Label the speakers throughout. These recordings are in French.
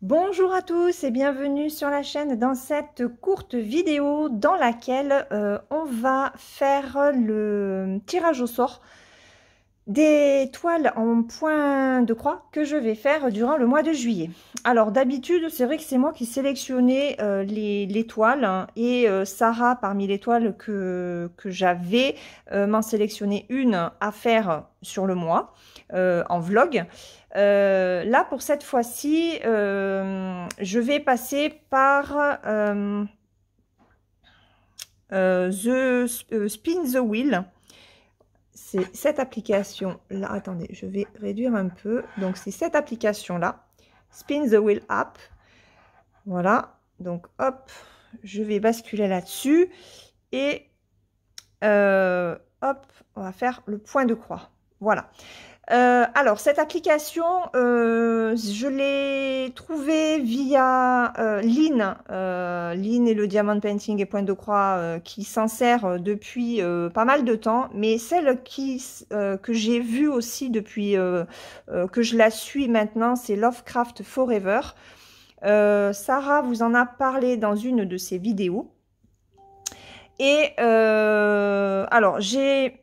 Speaker 1: Bonjour à tous et bienvenue sur la chaîne dans cette courte vidéo dans laquelle euh, on va faire le tirage au sort des toiles en point de croix que je vais faire durant le mois de juillet. Alors d'habitude c'est vrai que c'est moi qui sélectionnais euh, les, toiles hein, et euh, Sarah parmi les toiles que, j'avais m'en sélectionné une à faire sur le mois en vlog. Euh, là, pour cette fois-ci, euh, je vais passer par euh, The Spin the Wheel. C'est cette application-là. Attendez, je vais réduire un peu. Donc, c'est cette application-là. Spin the Wheel App. Voilà. Donc, hop, je vais basculer là-dessus. Et hop, on va faire le point de croix. Voilà. Euh, alors, cette application, euh, je l'ai trouvée via euh, Lynn. Euh, et le Diamond Painting et Point de Croix qui s'en sert depuis pas mal de temps. Mais celle qui, que j'ai vue aussi depuis que je la suis maintenant, c'est Lovecraft Forever. Sarah vous en a parlé dans une de ses vidéos. Et alors, j'ai...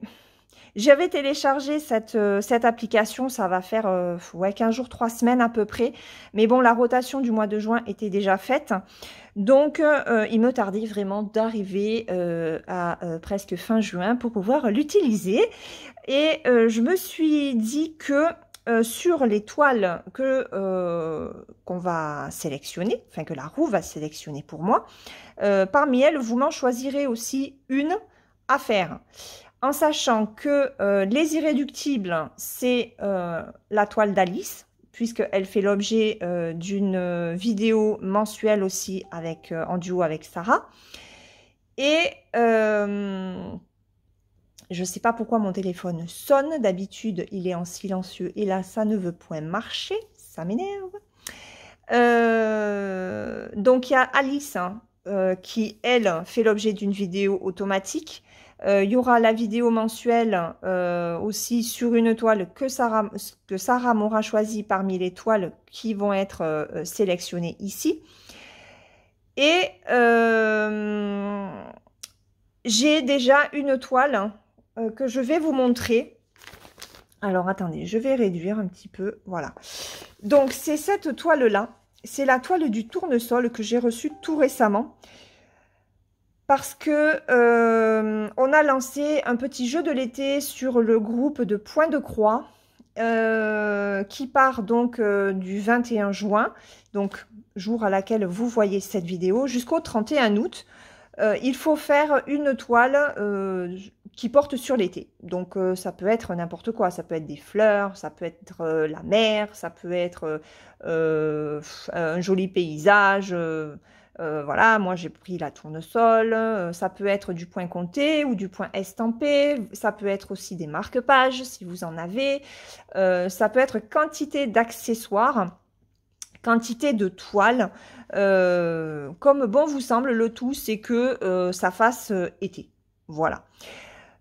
Speaker 1: J'avais téléchargé cette, euh, cette application, ça va faire euh, ouais, 15 jours, 3 semaines à peu près. Mais bon, la rotation du mois de juin était déjà faite. Donc, euh, il me tardait vraiment d'arriver à presque fin juin pour pouvoir l'utiliser. Et je me suis dit que sur les toiles que qu'on va sélectionner, enfin que la roue va sélectionner pour moi, parmi elles, vous m'en choisirez aussi une à faire en sachant que euh, les irréductibles, c'est euh, la toile d'Alice, puisqu'elle fait l'objet euh, d'une vidéo mensuelle aussi avec, en duo avec Sarah. Et je ne sais pas pourquoi mon téléphone sonne. D'habitude, il est en silencieux et là, ça ne veut point marcher. Ça m'énerve. donc, il y a Alice hein, qui, elle, fait l'objet d'une vidéo automatique euh, il y aura la vidéo mensuelle euh, aussi sur une toile que Sarah, m'aura choisi parmi les toiles qui vont être euh, sélectionnées ici. Et j'ai déjà une toile que je vais vous montrer. Alors attendez, je vais réduire un petit peu. Voilà. Donc c'est cette toile-là. C'est la toile du tournesol que j'ai reçue tout récemment parce que lancé un petit jeu de l'été sur le groupe de Point de Croix euh, qui part donc euh, du 21 juin, donc jour à laquelle vous voyez cette vidéo, jusqu'au 31 août. il faut faire une toile qui porte sur l'été. Donc ça peut être n'importe quoi, ça peut être des fleurs, ça peut être la mer, ça peut être un joli paysage euh, voilà, moi j'ai pris la tournesol, euh, ça peut être du point compté ou du point estampé, ça peut être aussi des marque-pages si vous en avez, euh, ça peut être quantité d'accessoires, quantité de toiles, comme bon vous semble, le tout c'est que ça fasse été. Voilà.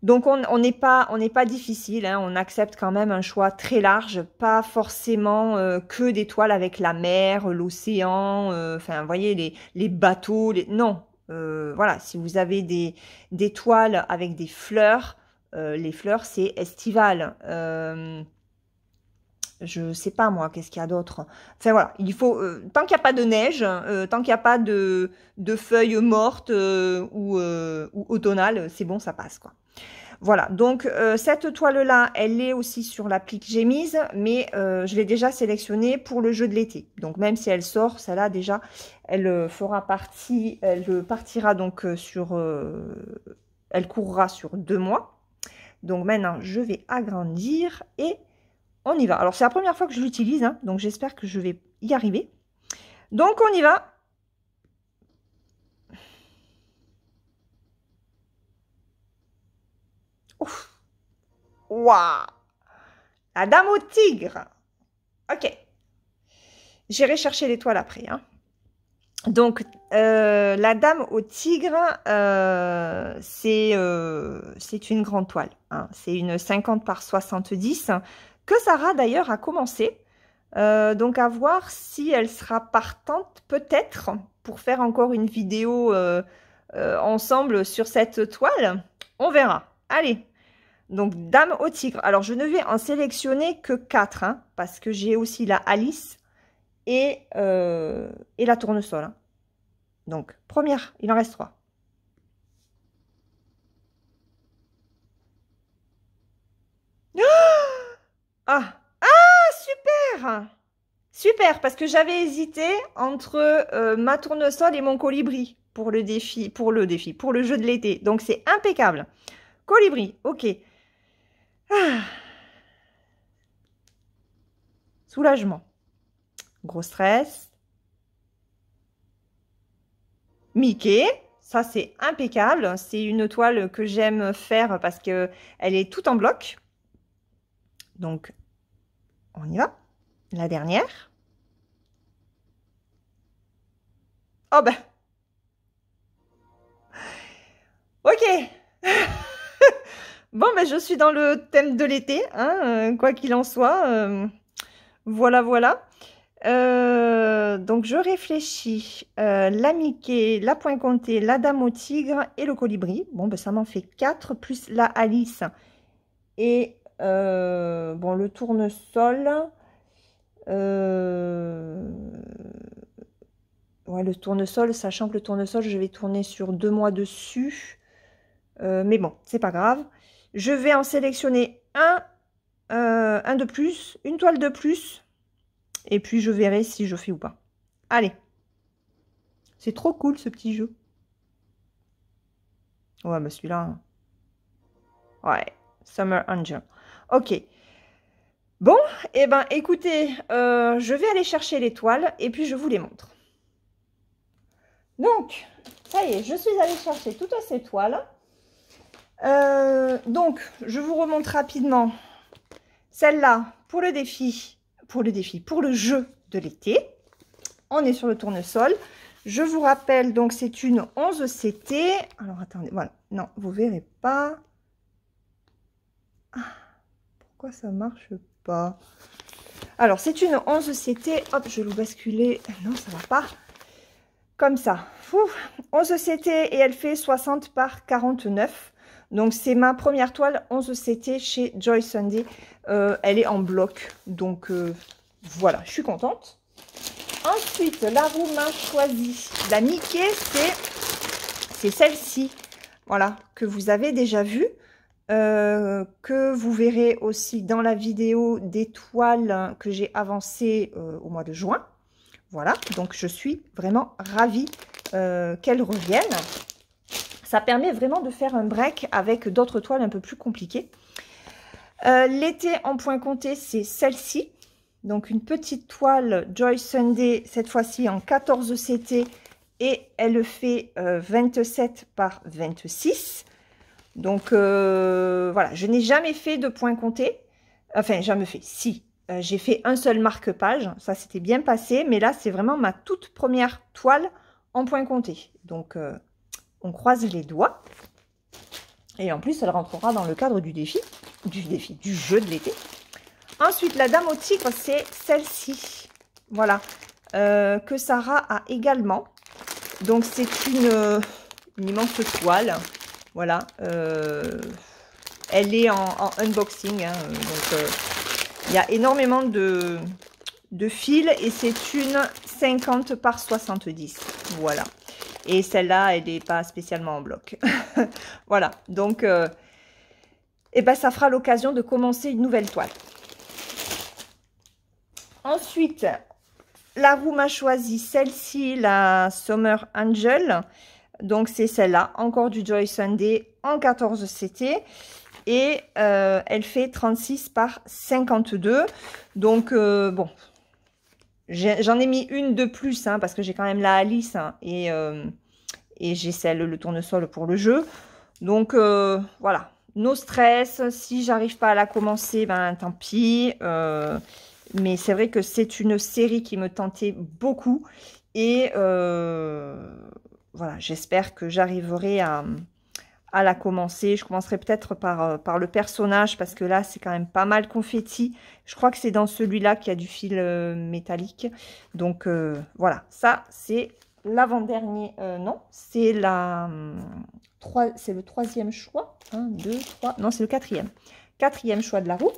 Speaker 1: Donc on n'est pas on pas difficile, hein. on accepte quand même un choix très large, pas forcément euh, que des toiles avec la mer, l'océan, euh, enfin vous voyez les, les bateaux, les... non, euh, voilà si vous avez des, des toiles avec des fleurs, les fleurs c'est estival. Je sais pas moi, qu'est-ce qu'il y a d'autre. Enfin voilà, il faut tant qu'il n'y a pas de neige, tant qu'il n'y a pas de, feuilles mortes ou, ou automnales, c'est bon, ça passe quoi. Voilà, donc euh, cette toile-là, elle est aussi sur l'appli que j'ai mise, mais euh, je l'ai déjà sélectionnée pour le jeu de l'été. Donc même si elle sort, celle-là déjà, elle euh, fera partie, elle partira donc sur, elle courra sur deux mois. Donc maintenant, je vais agrandir et on y va. Alors c'est la première fois que je l'utilise, hein, donc j'espère que je vais y arriver. Donc on y va Waouh La dame au tigre Ok. J'irai chercher l'étoile après. Hein. Donc, euh, la dame au tigre, euh, euh, c'est une grande toile. Hein. C'est une 50 par 70 que Sarah d'ailleurs a commencé. donc à voir si elle sera partante peut-être pour faire encore une vidéo ensemble sur cette toile. On verra. Allez, donc dame au tigre. Alors je ne vais en sélectionner que 4 hein, parce que j'ai aussi la Alice et, et la tournesol. Hein. Donc première, il en reste 3. Ah Ah Super Super, parce que j'avais hésité entre euh, ma tournesol et mon colibri pour le défi, pour le défi, pour le jeu de l'été. Donc c'est impeccable. Colibri, ok. Ah. Soulagement. Gros stress. Mickey, ça c'est impeccable. C'est une toile que j'aime faire parce que elle est tout en bloc. Donc, on y va. La dernière. Oh ben. Ok. bon, ben je suis dans le thème de l'été, hein, euh, quoi qu'il en soit. Euh, voilà, voilà. Euh, donc, je réfléchis. la Mickey, la Point Comté, la Dame au Tigre et le Colibri. Bon, ben ça m'en fait 4, plus la Alice et euh, bon, le tournesol. Euh, ouais, le tournesol, sachant que le tournesol, je vais tourner sur deux mois dessus. Euh, mais bon, c'est pas grave. Je vais en sélectionner un, un de plus, une toile de plus. Et puis, je verrai si je fais ou pas. Allez. C'est trop cool, ce petit jeu. Ouais, mais celui-là... Hein. Ouais, Summer Angel. Ok. Bon, eh ben, écoutez, euh, je vais aller chercher les toiles et puis je vous les montre. Donc, ça y est, je suis allée chercher toutes ces toiles. Euh, donc, je vous remonte rapidement celle-là pour le défi, pour le défi, pour le jeu de l'été. On est sur le tournesol. Je vous rappelle, donc c'est une 11 CT. Alors, attendez, voilà. Non, vous verrez pas. Ah ça marche pas Alors, c'est une 11 CT. Hop, je vais vous basculer. Non, ça va pas. Comme ça. 11 CT et elle fait 60 par 49. Donc, c'est ma première toile 11 CT chez Joy Sunday. Euh, elle est en bloc. Donc, euh, voilà, je suis contente. Ensuite, la roue m'a choisi. La Mickey, c'est celle-ci. Voilà, que vous avez déjà vue. Euh, que vous verrez aussi dans la vidéo des toiles que j'ai avancées euh, au mois de juin. Voilà, donc je suis vraiment ravie euh, qu'elles reviennent. Ça permet vraiment de faire un break avec d'autres toiles un peu plus compliquées. L'été en point compté, c'est celle-ci. Donc une petite toile Joy Sunday, cette fois-ci en 14 CT. Et elle fait 27 par 26. Donc, euh, voilà, je n'ai jamais fait de point compté. Enfin, jamais fait, si. Euh, j'ai fait un seul marque-page, ça s'était bien passé, mais là, c'est vraiment ma toute première toile en point compté. Donc, euh, on croise les doigts. Et en plus, elle rentrera dans le cadre du défi, du défi, du jeu de l'été. Ensuite, la dame au tigre, c'est celle-ci. Voilà, que Sarah a également. Donc, c'est une, une immense toile voilà. Euh, elle est en, unboxing. Hein, donc, euh, il y a énormément de, fils et c'est une 50 par 70. Voilà. Et celle-là, elle n'est pas spécialement en bloc. voilà. Donc, euh, eh ben, ça fera l'occasion de commencer une nouvelle toile. Ensuite, la roue m'a choisi celle-ci, la Summer Angel. Donc, c'est celle-là, encore du Joy Sunday en 14 CT. Et euh, elle fait 36 par 52. Donc, euh, bon, j'en ai, mis une de plus, hein, parce que j'ai quand même la Alice hein, et, euh, et j'ai celle, le tournesol pour le jeu. Donc, voilà, no stress. Si j'arrive pas à la commencer, ben tant pis. mais c'est vrai que c'est une série qui me tentait beaucoup. Et voilà, j'espère que j'arriverai à, la commencer. Je commencerai peut-être par, euh, par le personnage parce que là, c'est quand même pas mal confetti. Je crois que c'est dans celui-là qu'il y a du fil euh, métallique. Donc, voilà. Ça, c'est l'avant-dernier. non, c'est la... C'est le troisième choix. 1, 2, 3. Non, c'est le quatrième. Quatrième choix de la roue.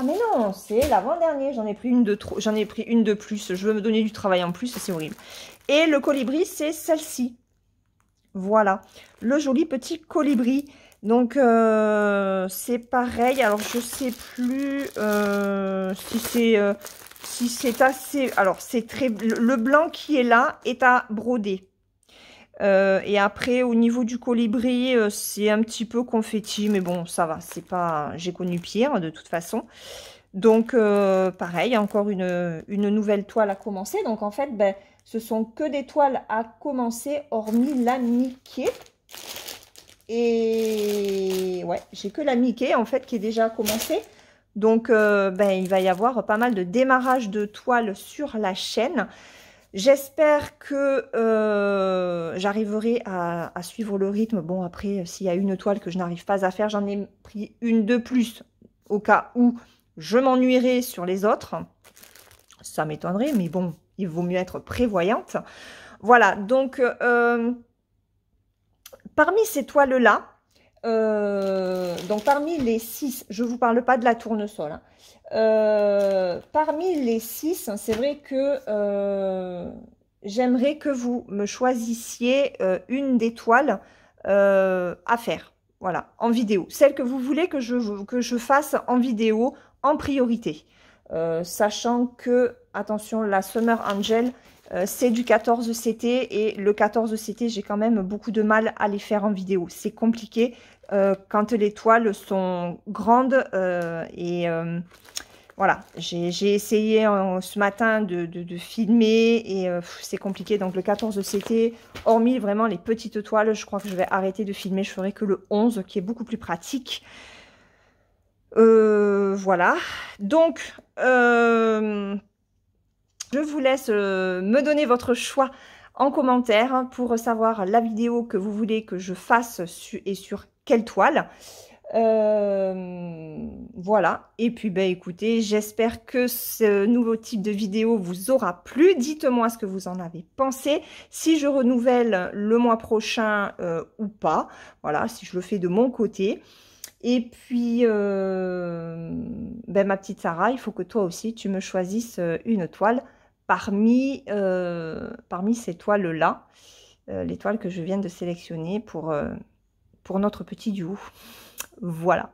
Speaker 1: Ah mais non, c'est l'avant-dernier. J'en ai pris une de trop. Ai pris une de plus. Je veux me donner du travail en plus, c'est horrible. Et le colibri, c'est celle-ci. Voilà. Le joli petit colibri. Donc, euh, c'est pareil. Alors, je sais plus euh, si c'est euh, si c'est assez... Alors, c'est très... Le blanc qui est là est à broder. Euh, et après, au niveau du colibri, euh, c'est un petit peu confetti, mais bon, ça va, c'est pas... J'ai connu pire, de toute façon. Donc, euh, pareil, encore une, nouvelle toile à commencer. Donc, en fait, ben, ce sont que des toiles à commencer, hormis la Mickey. Et ouais, j'ai que la Mickey, en fait, qui est déjà commencée. Donc, ben, il va y avoir pas mal de démarrage de toiles sur la chaîne. J'espère que euh, j'arriverai à, suivre le rythme. Bon, après, s'il y a une toile que je n'arrive pas à faire, j'en ai pris une de plus au cas où je m'ennuierai sur les autres. Ça m'étonnerait, mais bon, il vaut mieux être prévoyante. Voilà, donc, euh, parmi ces toiles-là, euh, donc parmi les six, je ne vous parle pas de la tournesol, hein, euh, parmi les six, c'est vrai que euh, j'aimerais que vous me choisissiez une des toiles à faire. Voilà, en vidéo. Celle que vous voulez que je, que je fasse en vidéo en priorité. sachant que, attention, la Summer Angel, c'est du 14 CT et le 14 CT, j'ai quand même beaucoup de mal à les faire en vidéo. C'est compliqué quand les toiles sont grandes et voilà, j'ai essayé ce matin de, filmer et euh, c'est compliqué. Donc le 14 CT, hormis vraiment les petites toiles, je crois que je vais arrêter de filmer. Je ferai que le 11 qui est beaucoup plus pratique. Euh, voilà. Donc, euh, je vous laisse me donner votre choix en commentaire pour savoir la vidéo que vous voulez que je fasse et sur quelle toile. Euh, voilà. Et puis, ben, écoutez, j'espère que ce nouveau type de vidéo vous aura plu. Dites-moi ce que vous en avez pensé. Si je renouvelle le mois prochain euh, ou pas. Voilà, si je le fais de mon côté. Et puis, euh, ben, ma petite Sarah, il faut que toi aussi, tu me choisisses une toile parmi, parmi ces toiles-là. les toiles que je viens de sélectionner pour, pour notre petit duo. Voilà.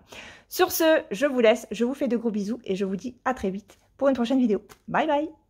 Speaker 1: Sur ce, je vous laisse, je vous fais de gros bisous et je vous dis à très vite pour une prochaine vidéo. Bye bye